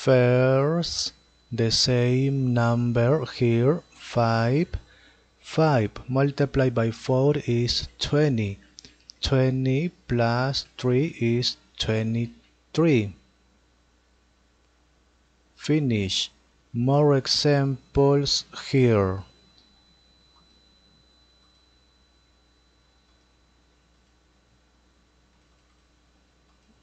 First, the same number here, 5. 5 multiplied by 4 is 20. 20 plus 3 is 23. Finish. More examples here.